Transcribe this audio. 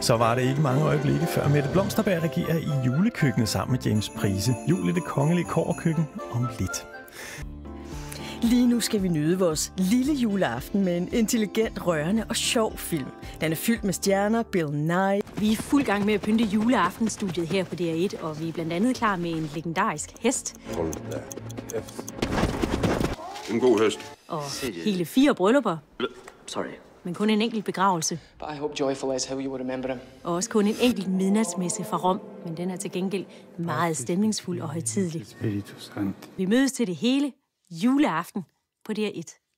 Så var det ikke mange øjeblikke før Mette Blomsterberg regerer i julekøkkenet sammen med James Prise. Jul i det kongelige kårkøkken om lidt. Lige nu skal vi nyde vores lille juleaften med en intelligent, rørende og sjov film. Den er fyldt med stjerner, Bill Nye. Vi er fuld gang med at pynte juleaftenstudiet her på DR1, og vi er blandt andet klar med en legendarisk hest Hold da kæft. En god hest. og hele fire bryllupper, Sorry. Men kun en enkelt begravelse. But I hope Joyful is how you would remember him. Og også kun en enkelt midnatsmesse fra Rom, men den er til gengæld meget stemningsfuld og højtidelig. Vi mødes til det hele juleaften på DR1.